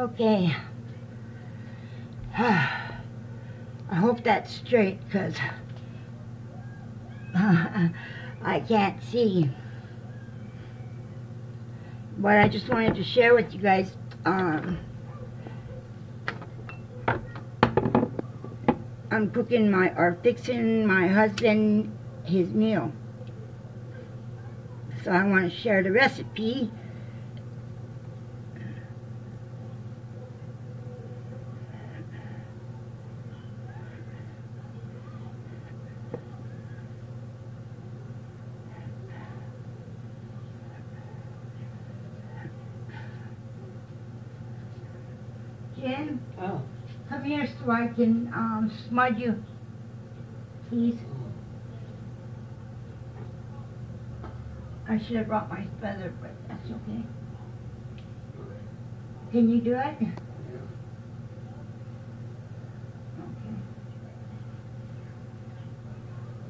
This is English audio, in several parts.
Okay. I hope that's straight because I can't see. But I just wanted to share with you guys um, I'm cooking my or fixing my husband his meal. So I want to share the recipe Jim, Oh. come here so I can um, smudge you. Please. I should have brought my feather, but that's okay. Can you do it? Okay.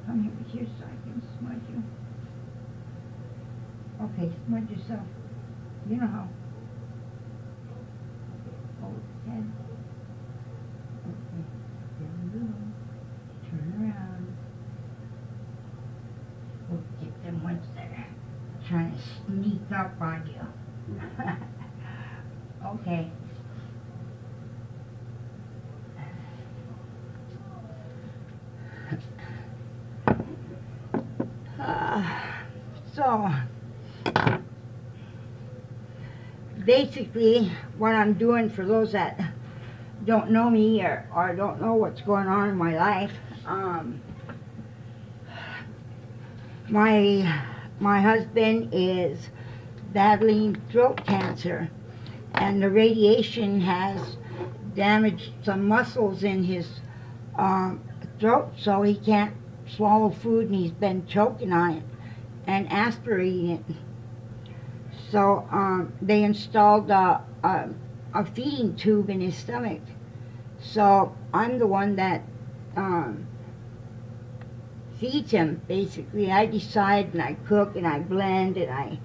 Come over here so I can smudge you. Okay, smudge yourself. You know how. Hold his head. Okay, there we go. Turn around. We'll get them once they're trying to sneak up on you. okay. Uh, so, basically, what I'm doing for those that don't know me or, or don't know what's going on in my life, um, my my husband is battling throat cancer, and the radiation has damaged some muscles in his um, throat, so he can't swallow food, and he's been choking on it and aspirating it. So um, they installed a, a, a feeding tube in his stomach. So I'm the one that um, feeds him, basically. I decide and I cook and I blend and I,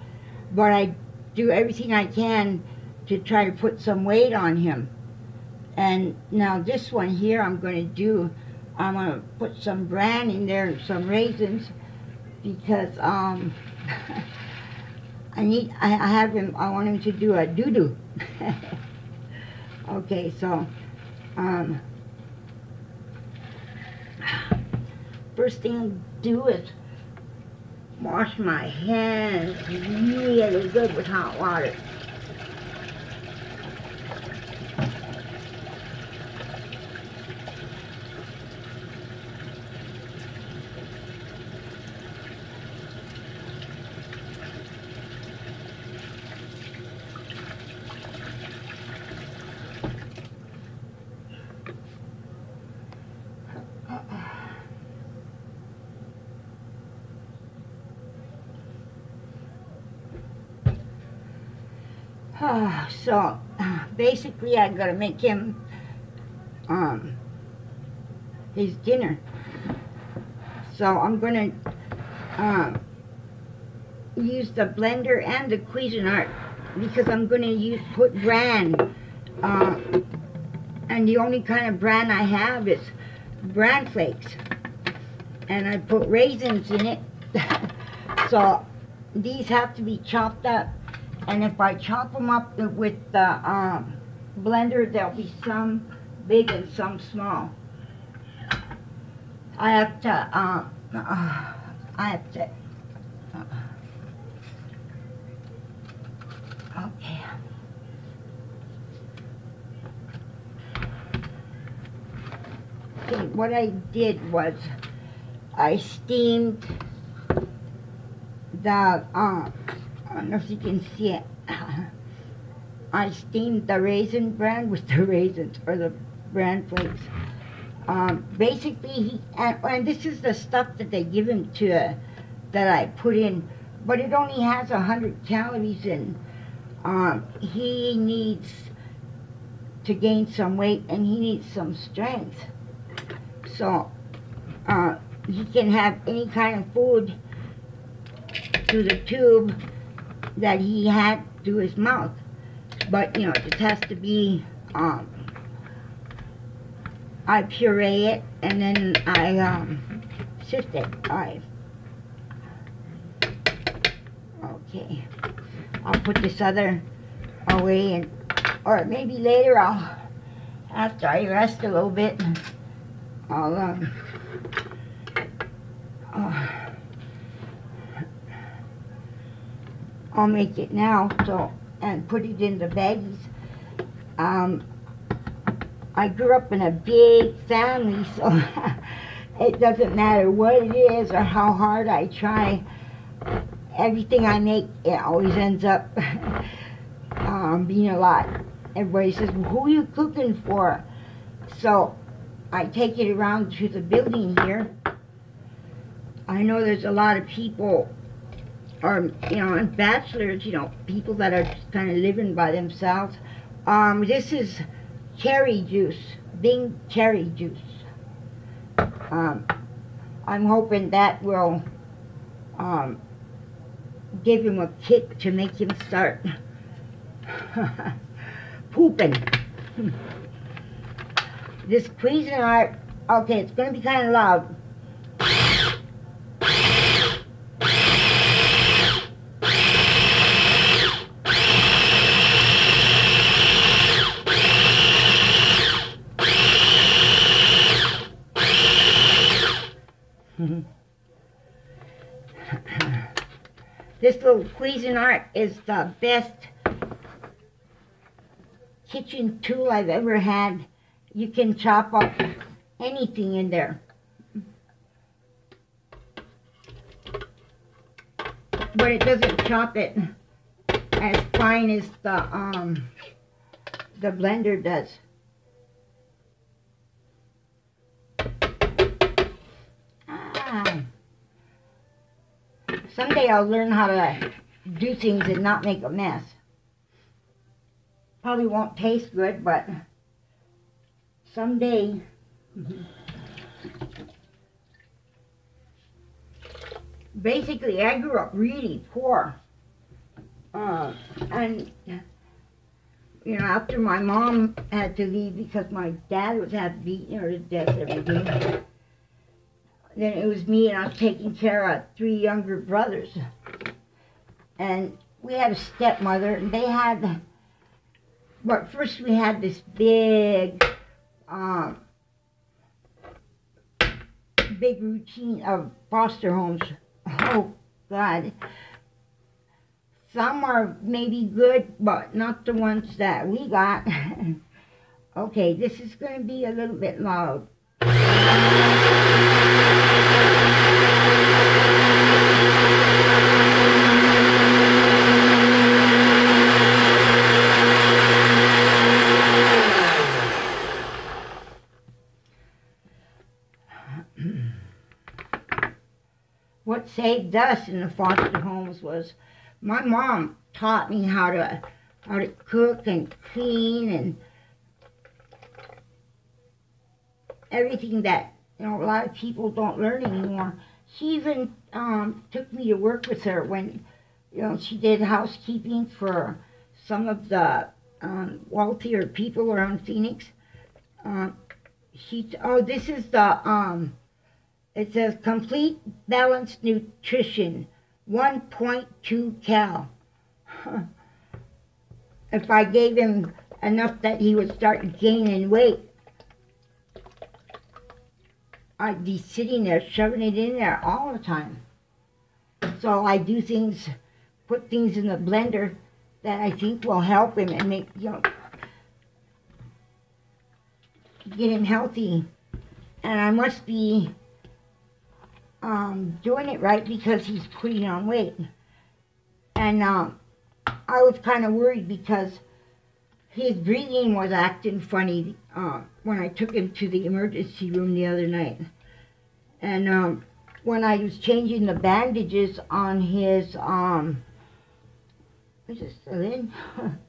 but I do everything I can to try to put some weight on him. And now this one here I'm going to do, I'm going to put some bran in there, some raisins, because um, I need, I, I have him, I want him to do a doo-doo. okay, so, um, first thing I do is wash my hands really good with hot water. So basically I gotta make him um, his dinner. So I'm gonna um, use the blender and the Cuisinart because I'm gonna use put bran. Uh, and the only kind of bran I have is bran flakes. And I put raisins in it. so these have to be chopped up and if I chop them up with the um, blender, there'll be some big and some small. I have to, uh, uh, I have to, uh, okay. Okay, what I did was I steamed the, uh, I don't know if you can see it. I steamed the raisin bran with the raisins or the bran flakes. Um, basically, he, and, and, this is the stuff that they give him to, uh, that I put in, but it only has a hundred calories and um, he needs to gain some weight and he needs some strength. So, uh, he can have any kind of food through the tube that he had through his mouth. But, you know, it has to be, um, I puree it and then I, um, sift it. All right. okay. I'll put this other away and, or maybe later I'll, after I rest a little bit, I'll, um, uh, I'll make it now, so, and put it in the baggies. Um, I grew up in a big family, so it doesn't matter what it is or how hard I try. Everything I make, it always ends up um, being a lot. Everybody says, well, who are you cooking for? So I take it around to the building here. I know there's a lot of people, or, you know, and bachelors, you know, people that are kind of living by themselves. Um, this is cherry juice, Bing cherry juice. Um, I'm hoping that will um, give him a kick to make him start pooping. this Cuisinart, okay, it's going to be kind of loud. This little Cuisinart is the best kitchen tool I've ever had. You can chop up anything in there. But it doesn't chop it as fine as the um the blender does. Someday I'll learn how to do things and not make a mess. Probably won't taste good, but someday. Basically, I grew up really poor. Uh, and, you know, after my mom had to leave because my dad was had beaten her to death every day, then it was me and I was taking care of three younger brothers. And we had a stepmother, and they had but first we had this big, um, big routine of foster homes. Oh, God. Some are maybe good, but not the ones that we got. okay, this is going to be a little bit loud. what saved us in the foster homes was my mom taught me how to how to cook and clean and everything that you know a lot of people don't learn anymore. She even um, took me to work with her when you know she did housekeeping for some of the um, wealthier people around Phoenix. Uh, she oh this is the um, it says complete balanced nutrition, 1.2 cal. if I gave him enough that he would start gaining weight, I'd be sitting there shoving it in there all the time. So I do things, put things in the blender that I think will help him and make, you know, get him healthy. And I must be um, doing it right because he's putting on weight. And um, I was kind of worried because his breathing was acting funny uh, when I took him to the emergency room the other night. And um, when I was changing the bandages on his, um, is it still in?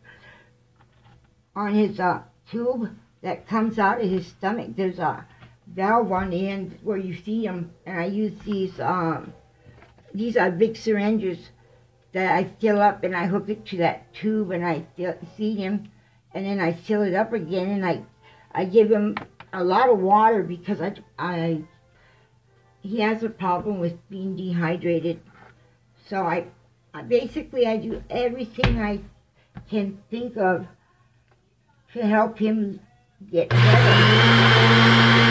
on his uh, tube that comes out of his stomach, there's a valve on the end where you see them, and I use these, um, these are big syringes that I fill up and I hook it to that tube and I feed him and then I fill it up again and I I give him a lot of water because I I he has a problem with being dehydrated so I, I basically I do everything I can think of to help him get better.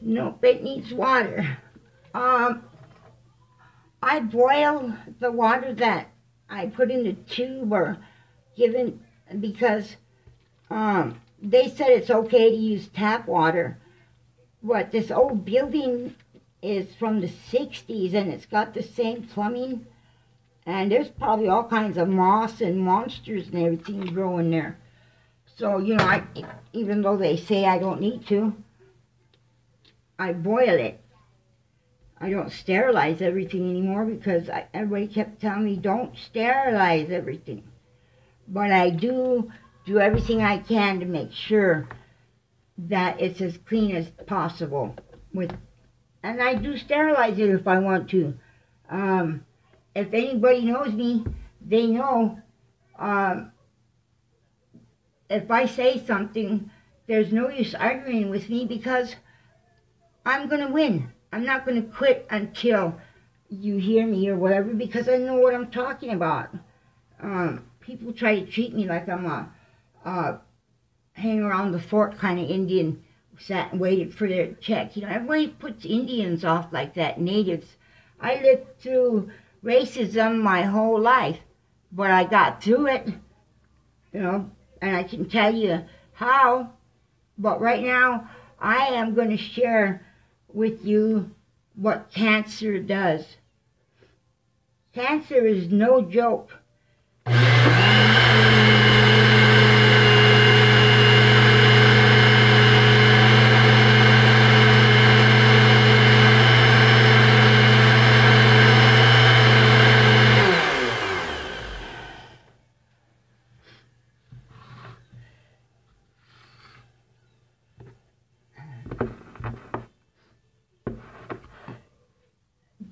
Nope, it needs water. Um, I boil the water that I put in the tube or given because um, they said it's okay to use tap water. But this old building is from the 60s and it's got the same plumbing. And there's probably all kinds of moss and monsters and everything growing there. So, you know, I, even though they say I don't need to, I boil it. I don't sterilize everything anymore because I, everybody kept telling me don't sterilize everything. But I do do everything I can to make sure that it's as clean as possible. With, and I do sterilize it if I want to. Um, if anybody knows me, they know um, if I say something, there's no use arguing with me because I'm going to win. I'm not going to quit until you hear me or whatever because I know what I'm talking about. Um, people try to treat me like I'm a, a hang around the fort kind of Indian, sat and waited for their check. You know, everybody puts Indians off like that, natives. I lived through racism my whole life, but I got through it, you know, and I can tell you how. But right now, I am going to share with you what cancer does. Cancer is no joke.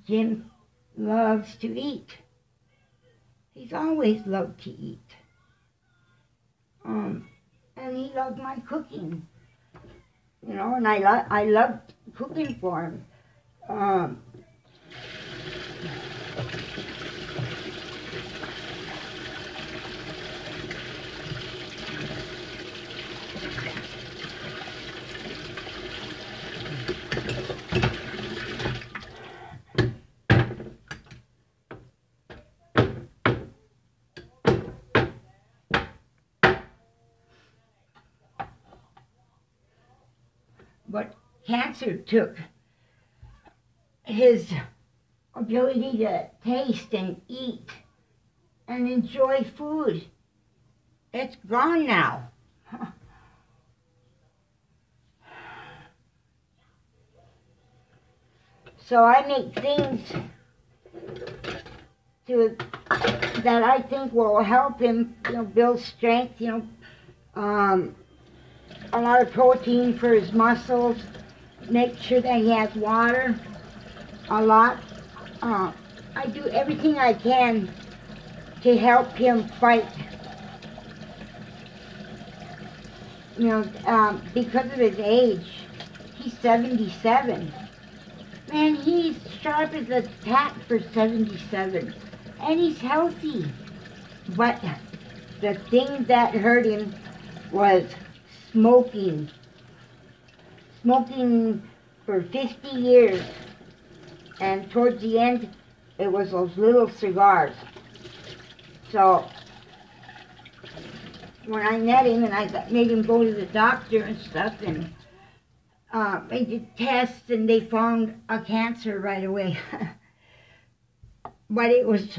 Jim loves to eat. He's always loved to eat. Um, and he loved my cooking. You know, and I, lo I loved cooking for him. Um, but cancer took his ability to taste and eat and enjoy food. It's gone now. So I make things to that I think will help him, you know, build strength, you know, um, a lot of protein for his muscles, make sure that he has water a lot. Uh, I do everything I can to help him fight. You know, um, because of his age, he's 77. Man, he's sharp as a tack for 77. And he's healthy. But the thing that hurt him was smoking. Smoking for 50 years. And towards the end, it was those little cigars. So, when I met him and I made him go to the doctor and stuff and uh, they did tests and they found a cancer right away. but it was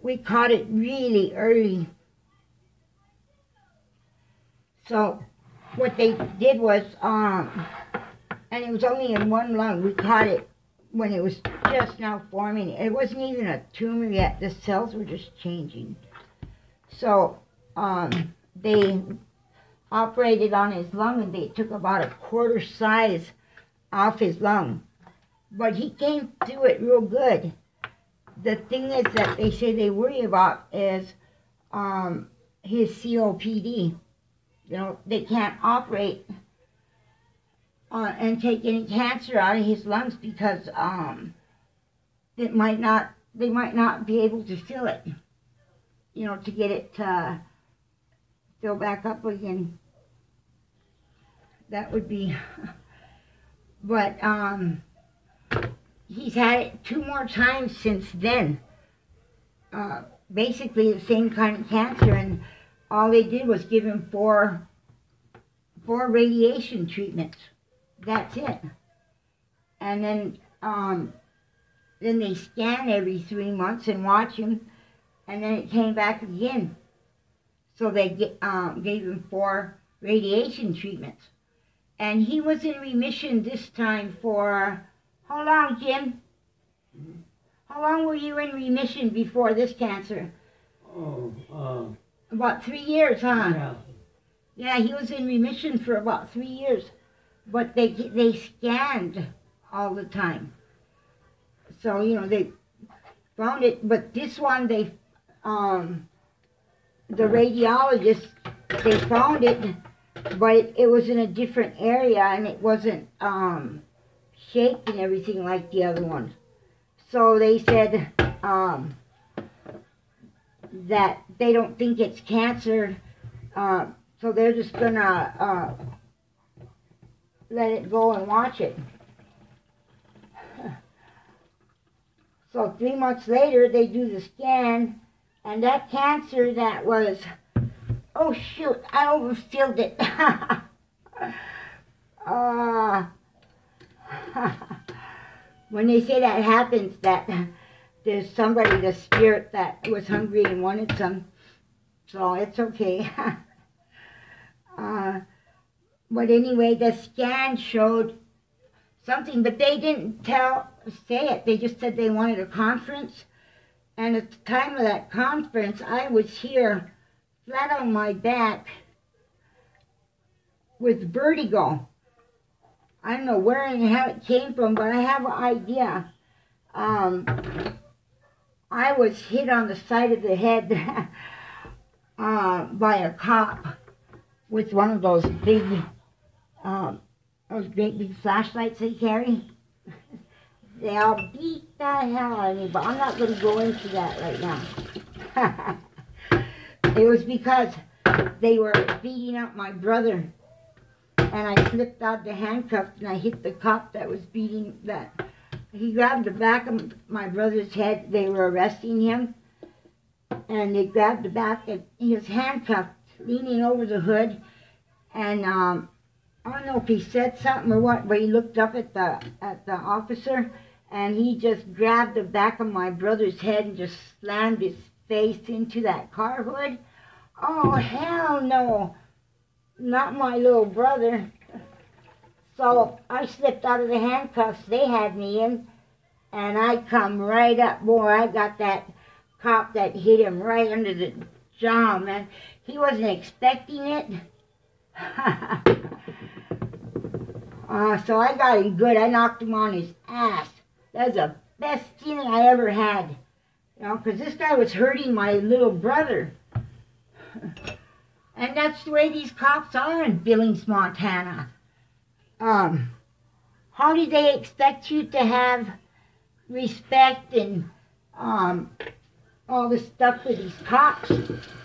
we caught it really early. So what they did was, um, and it was only in one lung. We caught it when it was just now forming. It wasn't even a tumor yet. The cells were just changing. So um, they operated on his lung and they took about a quarter size off his lung. But he came through it real good. The thing is that they say they worry about is um, his COPD. You know, they can't operate uh, and take any cancer out of his lungs because um, it might not, they might not be able to fill it. You know, to get it to fill back up again. That would be, but um, he's had it two more times since then. Uh, basically the same kind of cancer, and all they did was give him four, four radiation treatments. That's it. And then, um, then they scan every three months and watch him, and then it came back again. So they get, um, gave him four radiation treatments. And he was in remission this time for, how long, Jim? How long were you in remission before this cancer? Oh, uh, About three years, huh? yeah. Yeah, he was in remission for about three years, but they they scanned all the time. So you know they found it, but this one they, um, the radiologist they found it, but it, it was in a different area and it wasn't um, shaped and everything like the other one. So they said um, that they don't think it's cancer. Uh, so they're just gonna uh, let it go and watch it. So three months later, they do the scan, and that cancer that was, oh shoot, I overfilled it. uh, when they say that happens, that there's somebody, the spirit that was hungry and wanted some, so it's okay. Uh, but anyway, the scan showed something, but they didn't tell, say it. They just said they wanted a conference. And at the time of that conference, I was here flat on my back with vertigo. I don't know where and how it came from, but I have an idea. Um, I was hit on the side of the head uh, by a cop with one of those big, um, those great big flashlights they carry. they all beat the hell out of me, but I'm not going to go into that right now. it was because they were beating up my brother, and I slipped out the handcuffs and I hit the cop that was beating that. He grabbed the back of my brother's head. They were arresting him, and they grabbed the back, and he was handcuffed leaning over the hood, and um, I don't know if he said something or what, but he looked up at the at the officer, and he just grabbed the back of my brother's head and just slammed his face into that car hood. Oh hell no, not my little brother. So I slipped out of the handcuffs they had me in, and I come right up. Boy, I got that cop that hit him right under the jaw, man. He wasn't expecting it. uh, so I got him good. I knocked him on his ass. That was the best feeling I ever had. You know, because this guy was hurting my little brother. and that's the way these cops are in Billings, Montana. Um, how do they expect you to have respect and um, all this stuff with these cops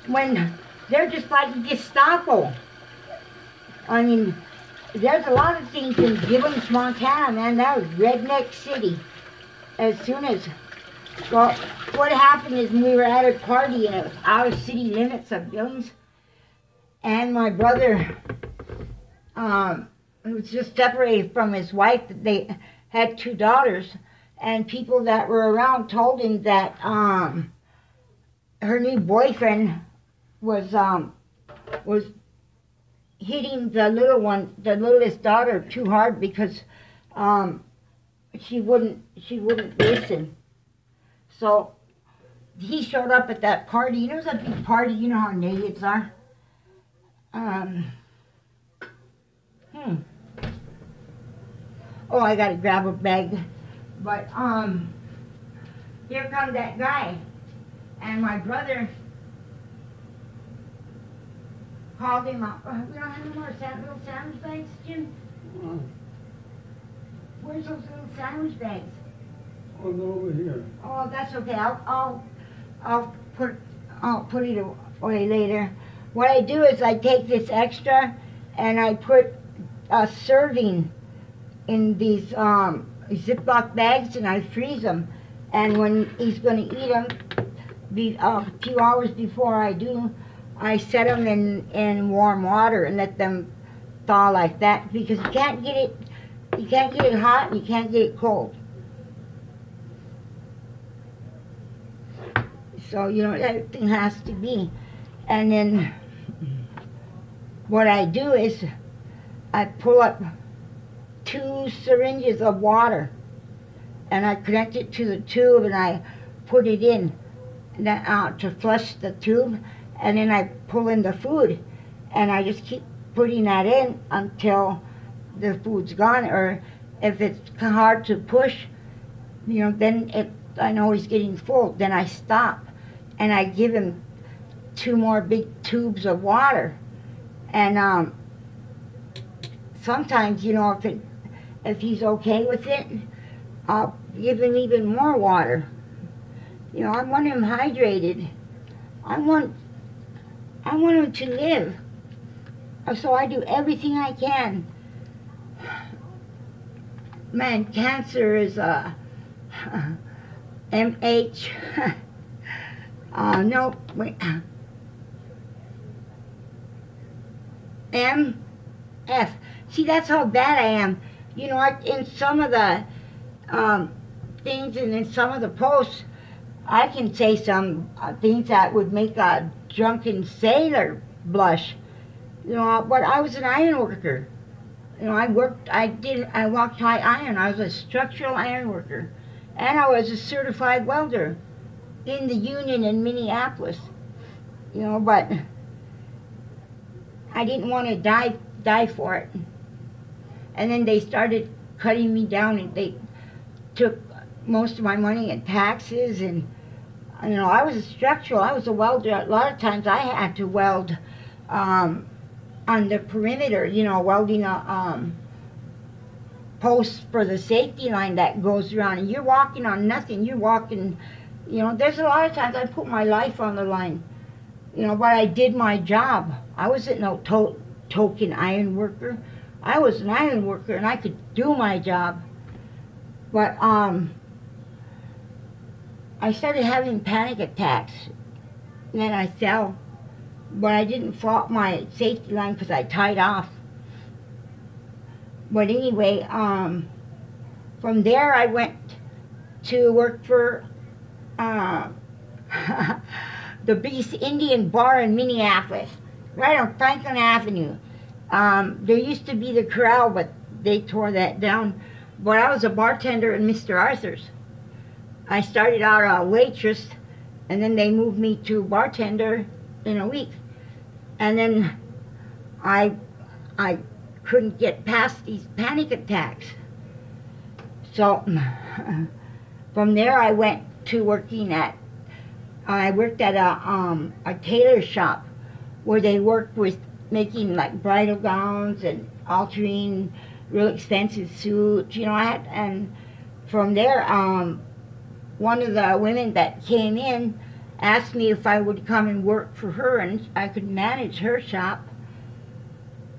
when they're just like Gestapo. I mean, there's a lot of things in Billings, Montana, man. That was redneck city. As soon as, well, what happened is we were at a party and it was out of city limits of Billings. And my brother um, was just separated from his wife. They had two daughters. And people that were around told him that um, her new boyfriend was um was hitting the little one, the littlest daughter, too hard because um she wouldn't she wouldn't listen. So he showed up at that party. You know, it was a big party. You know how natives are. Um. Hmm. Oh, I gotta grab a bag. But um, here comes that guy, and my brother called him up. Uh, we don't have any more sa- little sandwich bags, Jim. Uh, Where's those little sandwich bags? Oh, no, over here. Oh, that's okay. I'll I'll I'll put I'll put it away later. What I do is I take this extra and I put a serving in these um, Ziploc bags and I freeze them. And when he's going to eat them, be, uh, a few hours before I do, I set them in, in warm water and let them thaw like that because you can't get it you can't get it hot and you can't get it cold. So, you know, everything has to be. And then what I do is I pull up two syringes of water. And I connect it to the tube and I put it in that, uh, to flush the tube and then I pull in the food. And I just keep putting that in until the food's gone or if it's hard to push, you know, then it, I know he's getting full, then I stop. And I give him two more big tubes of water. And um, sometimes, you know, if it, if he's okay with it, I'll give him even more water. You know, I want him hydrated. I want, I want him to live. So I do everything I can. Man, cancer is a uh, MH. Uh, no, wait. M, F. See, that's how bad I am. You know, in some of the um, things and in some of the posts, I can say some uh, things that would make a drunken sailor blush. You know, but I was an iron worker. You know, I worked, I did, I walked high iron. I was a structural iron worker. And I was a certified welder in the union in Minneapolis. You know, but I didn't want to die die for it. And then they started cutting me down and they took most of my money in taxes and you know, I was a structural, I was a welder. A lot of times I had to weld um, on the perimeter, you know, welding a um, post for the safety line that goes around. And you're walking on nothing. You're walking you know, there's a lot of times I put my life on the line. You know, but I did my job. I wasn't no to token iron worker. I was an iron worker and I could do my job. But um, I started having panic attacks. And then I fell. But I didn't fault my safety line because I tied off. But anyway, um, from there I went to work for uh, the Beast Indian Bar in Minneapolis, right on Franklin Avenue. Um, there used to be the corral, but they tore that down. But I was a bartender in Mr. Arthur's. I started out a waitress, and then they moved me to bartender in a week. And then I, I couldn't get past these panic attacks. So from there I went to working at, I worked at a, um, a tailor shop where they worked with making like bridal gowns and altering real expensive suits, you know, I and from there, um, one of the women that came in asked me if I would come and work for her and I could manage her shop.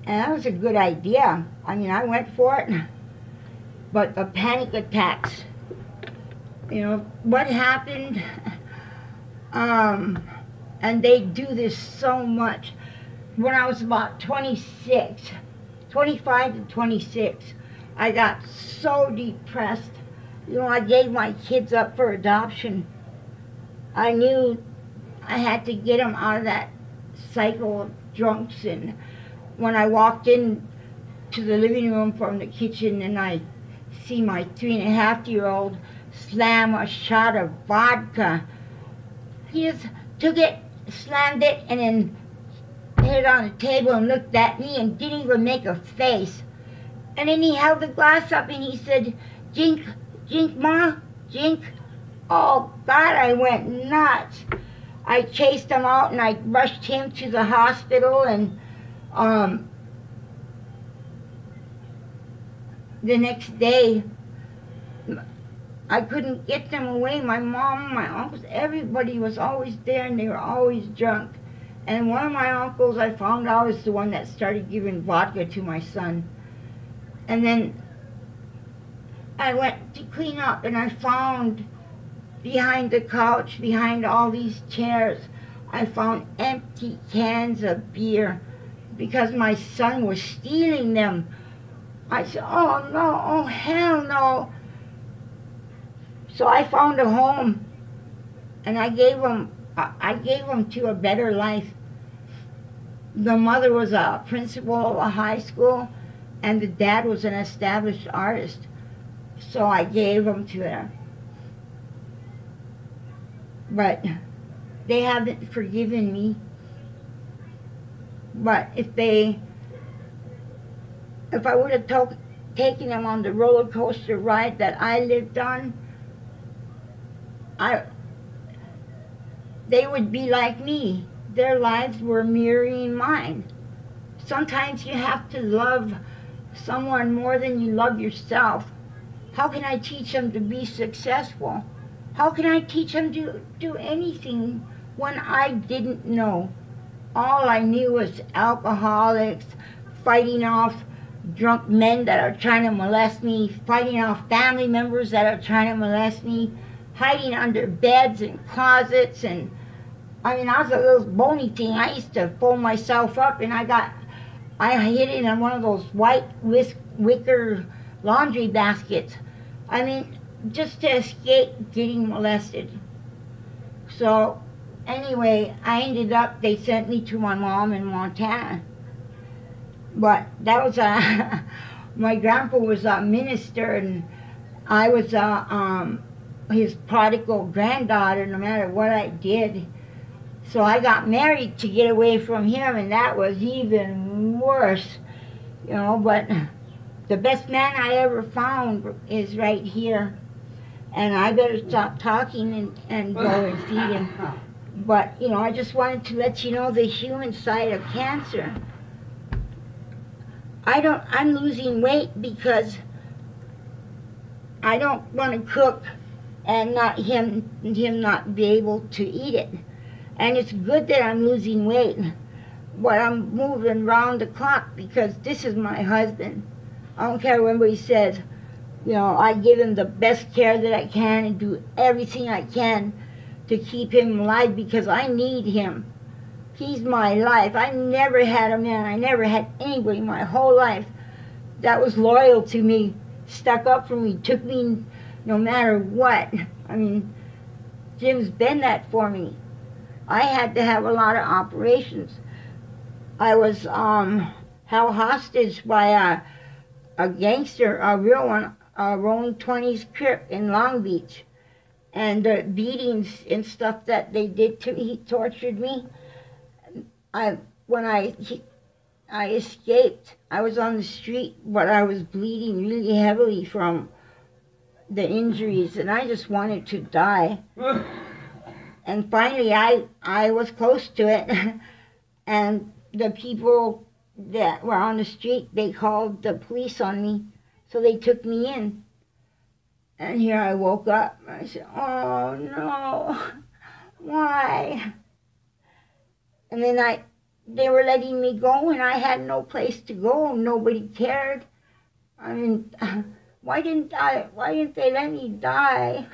And that was a good idea. I mean, I went for it. But the panic attacks you know, what happened, um, and they do this so much. When I was about 26, 25 to 26, I got so depressed. You know, I gave my kids up for adoption. I knew I had to get them out of that cycle of drunks. And when I walked in to the living room from the kitchen and I see my three and a half year old slam a shot of vodka, he just took it, slammed it, and then it on the table and looked at me and didn't even make a face. And then he held the glass up and he said, Jink, Jink, Ma, Jink. Oh, God, I went nuts. I chased him out and I rushed him to the hospital and um, the next day I couldn't get them away. My mom, my uncles, everybody was always there and they were always drunk. And one of my uncles I found out is the one that started giving vodka to my son. And then I went to clean up and I found behind the couch, behind all these chairs, I found empty cans of beer because my son was stealing them. I said, oh no, oh hell no. So I found a home and I gave him, I gave him to a better life. The mother was a principal of a high school and the dad was an established artist. So I gave them to her but they haven't forgiven me. But if they, if I would have taken them on the roller coaster ride that I lived on, I, they would be like me. Their lives were mirroring mine. Sometimes you have to love someone more than you love yourself. How can I teach them to be successful? How can I teach them to do anything when I didn't know? All I knew was alcoholics, fighting off drunk men that are trying to molest me, fighting off family members that are trying to molest me, hiding under beds and closets and I mean, I was a little bony thing. I used to fold myself up, and I got, I hid it in one of those white whisk, wicker laundry baskets. I mean, just to escape getting molested. So anyway, I ended up, they sent me to my mom in Montana. But that was a, my grandpa was a minister and I was a, um, his prodigal granddaughter no matter what I did. So I got married to get away from him and that was even worse, you know, but the best man I ever found is right here and I better stop talking and, and go and feed him. But, you know, I just wanted to let you know the human side of cancer. I don't, I'm losing weight because I don't want to cook and not him, him not be able to eat it. And it's good that I'm losing weight, but I'm moving round the clock because this is my husband. I don't care what anybody says you know, I give him the best care that I can and do everything I can to keep him alive because I need him. He's my life. I never had a man, I never had anybody my whole life that was loyal to me, stuck up for me, took me no matter what. I mean, Jim's been that for me. I had to have a lot of operations. I was um, held hostage by a, a gangster, a real one, uh, Rolling 20s Crip in Long Beach. And the beatings and stuff that they did to me, he tortured me. I, when I, he, I escaped, I was on the street, but I was bleeding really heavily from the injuries, and I just wanted to die. and finally, I, I was close to it, and the people that were on the street, they called the police on me so they took me in. And here I woke up. I said, oh no, why? And then I, they were letting me go and I had no place to go. Nobody cared. I mean, why didn't I, why didn't they let me die?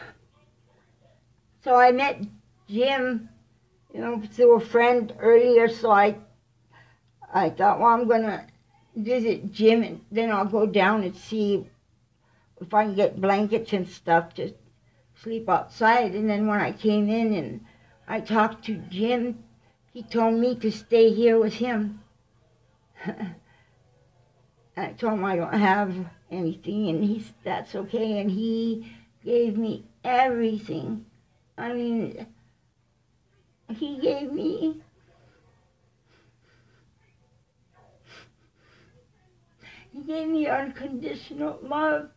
So I met Jim, you know, through a friend earlier, so I, I thought, well, I'm gonna visit Jim, and then I'll go down and see if I can get blankets and stuff to sleep outside. And then when I came in and I talked to Jim. He told me to stay here with him. I told him I don't have anything, and he's that's okay. And he gave me everything. I mean, he gave me. He gave me unconditional love.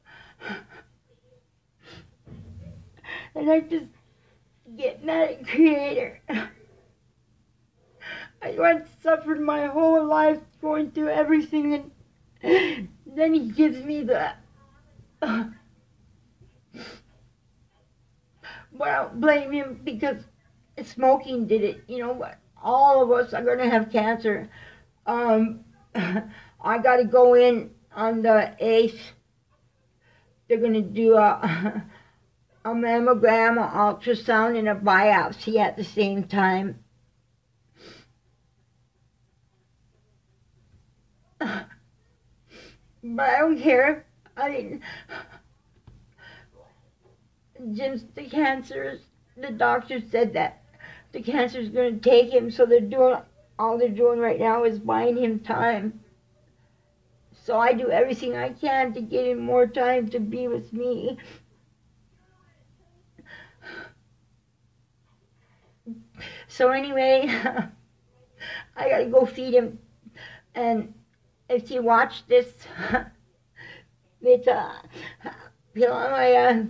And I just get mad at Creator. I went suffered my whole life going through everything, and then he gives me the. Well, blame him because smoking did it. You know, all of us are going to have cancer. Um, I got to go in on the 8th. They're going to do a, a mammogram, an ultrasound, and a biopsy at the same time. But I don't care. I mean, just the cancer, the doctor said that the cancer is going to take him, so they're doing, all they're doing right now is buying him time. So I do everything I can to get him more time to be with me. So anyway, I gotta go feed him. And if you watch this, Mita, Pilamaya, uh,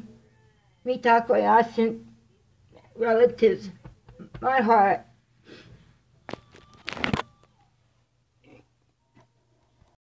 Mitakuye Oyasin relatives, my heart